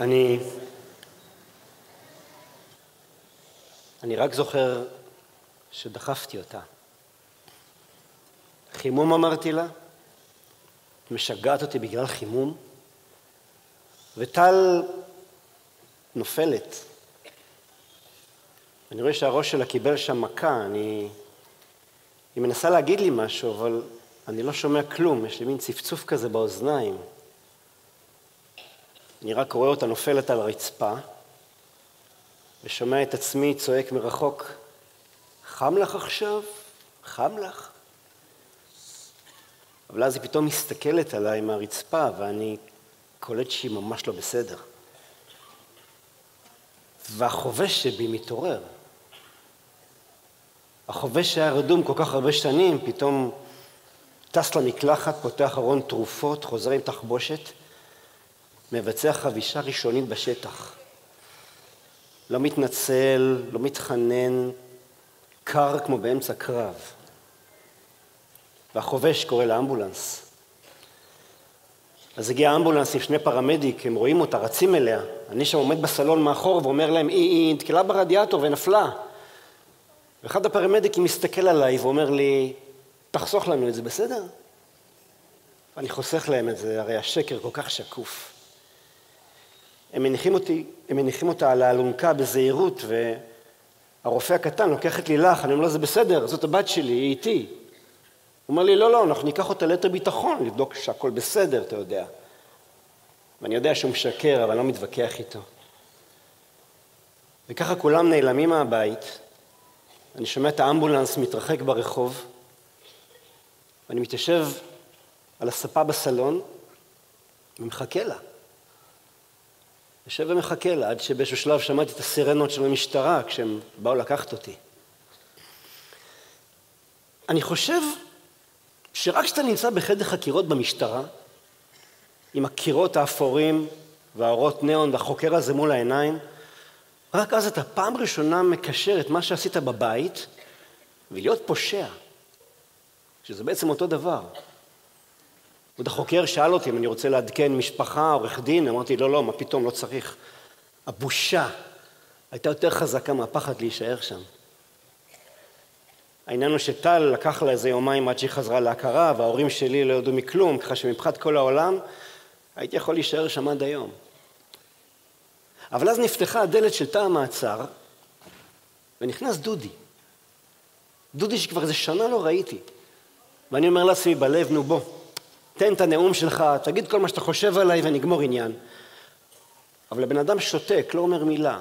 אני... אני רק זוכר שדחפתי אותה. חימום אמרתי לה, משגעת אותי בגלל חימום, וטל נופלת. אני רואה שהראש שלה קיבל שם מכה, אני... היא מנסה להגיד לי משהו, אבל אני לא שומע כלום, יש לי מין צפצוף כזה באוזניים. אני רק רואה אותה נופלת על הרצפה, ושומע את עצמי צועק מרחוק, חם לך עכשיו? חם לך? אבל אז היא פתאום מסתכלת עליי מהרצפה, ואני קולט שהיא ממש לא בסדר. והחובש שבי מתעורר. החובש שהיה רדום כל כך הרבה שנים, פתאום טס למקלחת, פותח ארון תרופות, חוזר עם תחבושת, מבצע חבישה ראשונית בשטח. לא מתנצל, לא מתחנן, קר כמו באמצע קרב. והחובש קורא לאמבולנס. אז הגיע האמבולנס עם שני פרמדיק, הם רואים אותה, רצים אליה. אני שם עומד בסלון מאחור ואומר להם, היא, נתקלה ברדיאטור ונפלה. ואחד הפרמדיקים מסתכל עליי ואומר לי, תחסוך לנו את זה, בסדר? ואני חוסך להם את זה, הרי השקר כל כך שקוף. הם מניחים, אותי, הם מניחים אותה על האלונקה בזהירות, והרופא הקטן לוקח את לילך, אני אומר לו, זה בסדר, זאת הבת שלי, היא איתי. הוא אומר לי, לא, לא, אנחנו ניקח אותה ליתר ביטחון, לבדוק שהכל בסדר, אתה יודע. ואני יודע שהוא משקר, אבל לא מתווכח איתו. וככה כולם נעלמים מהבית, אני שומע את האמבולנס מתרחק ברחוב, ואני מתיישב על הספה בסלון ומחכה לה. יושב ומחכה לה, עד שבאיזשהו שלב שמעתי את הסירנות של המשטרה כשהם באו לקחת אותי. אני חושב שרק כשאתה נמצא בחדר חקירות במשטרה, עם הקירות האפורים והאורות ניאון והחוקר הזה מול העיניים, רק אז אתה פעם ראשונה מקשר את מה שעשית בבית ולהיות פושע, שזה בעצם אותו דבר. עוד החוקר שאל אותי אם אני רוצה לעדכן משפחה, עורך דין, אמרתי לא, לא, מה פתאום, לא צריך. הבושה הייתה יותר חזקה מהפחד להישאר שם. העניין הוא שטל לקח לה איזה יומיים עד שהיא חזרה להכרה, וההורים שלי לא ידעו מכלום, ככה שמבחינת כל העולם הייתי יכול להישאר שם עד היום. אבל אז נפתחה הדלת של תא המעצר, ונכנס דודי. דודי שכבר איזה שנה לא ראיתי. ואני אומר לעצמי בלב, נו בוא, תן את הנאום שלך, תגיד כל מה שאתה חושב עליי ונגמור עניין. אבל הבן אדם שותק, לא אומר מילה.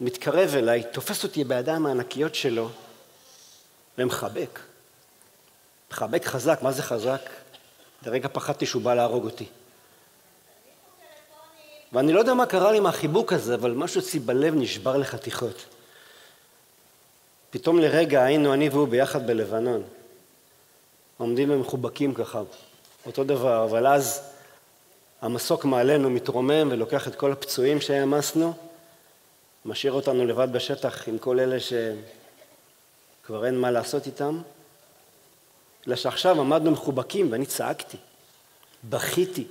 מתקרב אליי, תופס אותי בידיים הענקיות שלו, ומחבק. מחבק חזק, מה זה חזק? לרגע פחדתי שהוא בא להרוג אותי. ואני לא יודע מה קרה לי מהחיבוק הזה, אבל משהו אצלי בלב נשבר לחתיכות. פתאום לרגע היינו אני והוא ביחד בלבנון. עומדים ומחובקים ככה, אותו דבר, אבל אז המסוק מעלינו מתרומם ולוקח את כל הפצועים שהעמסנו, משאיר אותנו לבד בשטח עם כל אלה שכבר אין מה לעשות איתם, אלא שעכשיו עמדנו מחובקים ואני צעקתי, בכיתי,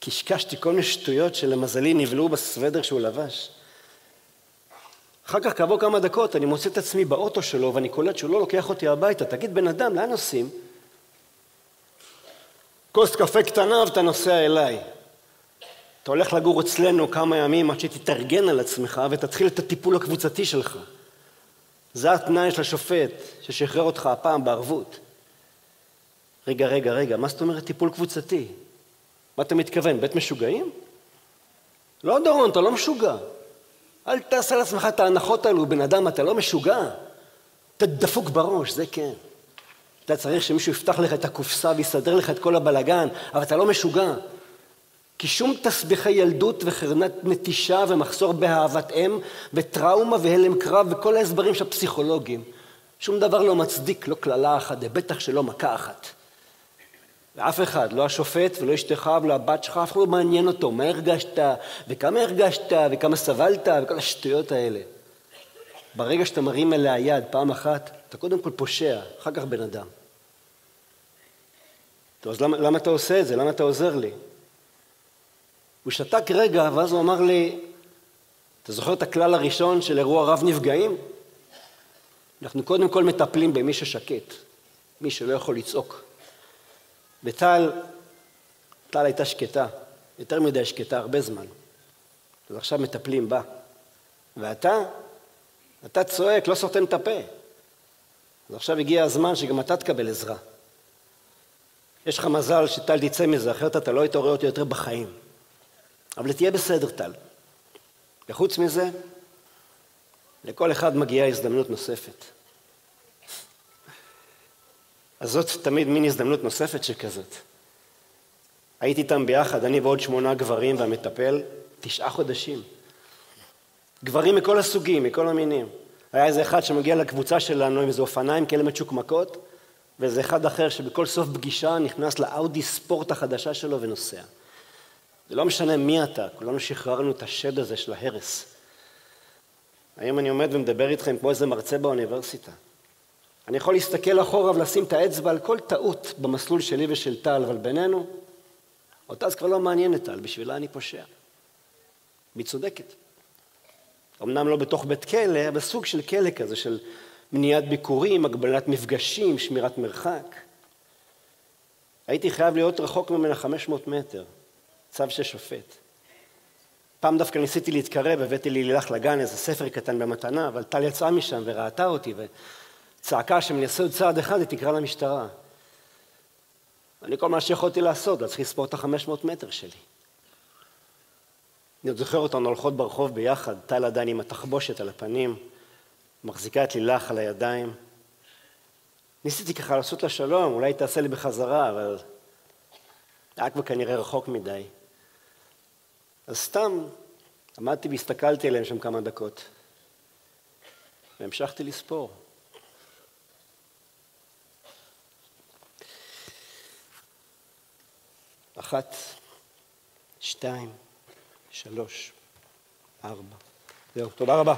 קשקשתי כל מיני שטויות שלמזלי נבלעו בסוודר שהוא לבש. אחר כך, כעבור כמה דקות, אני מוצא את עצמי באוטו שלו ואני קולט שהוא לא לוקח אותי הביתה. תגיד, בן אדם, לאן נוסעים? כוס קפה קטנה ואתה נוסע אליי. אתה הולך לגור אצלנו כמה ימים עד שתתארגן על עצמך ותתחיל את הטיפול הקבוצתי שלך. זה התנאי של השופט ששחרר אותך הפעם בערבות. רגע, רגע, רגע, מה זאת אומרת טיפול קבוצתי? מה אתה מתכוון, בית משוגעים? לא, דורון, אתה לא משוגע. אל תעשה לעצמך את ההנחות האלו, בן אדם, אתה לא משוגע. אתה דפוק בראש, זה כן. אתה צריך שמישהו יפתח לך את הקופסה ויסדר לך את כל הבלגן, אבל אתה לא משוגע. כי שום תסביכי ילדות וחרנת נטישה ומחסור באהבת אם וטראומה והלם קרב וכל ההסברים של הפסיכולוגים, שום דבר לא מצדיק לא קללה אחת, ובטח שלא מכה אחת. ואף אחד, לא השופט ולא אשתך ולא הבת שלך, אף אחד לא מעניין אותו מה הרגשת וכמה הרגשת וכמה סבלת וכל השטויות האלה. ברגע שאתה מרים אליה יד פעם אחת, אתה קודם כל פושע, אחר כך בן אדם. טוב, אז למה, למה אתה עושה את זה? למה אתה עוזר לי? הוא שתק רגע, ואז הוא אמר לי, אתה זוכר את הכלל הראשון של אירוע רב נפגעים? אנחנו קודם כל מטפלים במי ששקט, מי שלא יכול לצעוק. וטל, טל הייתה שקטה, יותר מדי שקטה, הרבה זמן. אז עכשיו מטפלים בה. ואתה, אתה צועק, לא סותם את הפה. אז עכשיו הגיע הזמן שגם אתה תקבל עזרה. יש לך מזל שטל תצא מזה, אחרת אתה לא היית רואה אותי יותר בחיים. אבל תהיה בסדר, טל. וחוץ מזה, לכל אחד מגיעה הזדמנות נוספת. אז זאת תמיד מין הזדמנות נוספת שכזאת. הייתי איתם ביחד, אני ועוד שמונה גברים והמטפל, תשעה חודשים. גברים מכל הסוגים, מכל המינים. היה איזה אחד שמגיע לקבוצה שלנו עם איזה אופניים כאלה מצ'וקמקות, ואיזה אחד אחר שבכל סוף פגישה נכנס לאאודי ספורט החדשה שלו ונוסע. זה לא משנה מי אתה, כולנו שחררנו את השד הזה של ההרס. היום אני עומד ומדבר איתכם כמו איזה מרצה באוניברסיטה. אני יכול להסתכל אחורה ולשים את האצבע על כל טעות במסלול שלי ושל טל, אבל בינינו, אותה זה כבר לא מעניין את טל, בשבילה אני פושע. והיא צודקת. אמנם לא בתוך בית כלא, אבל סוג של כלא כזה, של מניעת ביקורים, הגבלת מפגשים, שמירת מרחק. הייתי חייב להיות רחוק ממנה 500 מטר, צו של שופט. פעם דווקא ניסיתי להתקרב, הבאתי לי לילך לגן איזה ספר קטן במתנה, אבל טל יצאה משם וראתה אותי וצעקה שאם אני אעשה עוד צעד אחד היא תקרא למשטרה. אני כל מה שיכולתי לעשות, להתחיל לספור את החמש מאות מטר שלי. אני עוד זוכר אותנו הולכות ברחוב ביחד, טל עדיין עם התחבושת על הפנים, מחזיקה את לילך על הידיים. ניסיתי ככה לעשות לה שלום, אולי תעשה לי בחזרה, אבל היה כבר כנראה רחוק מדי. אז סתם עמדתי והסתכלתי עליהם שם כמה דקות, והמשכתי לספור. אחת, שתיים, שלוש, ארבע. זהו, תודה רבה.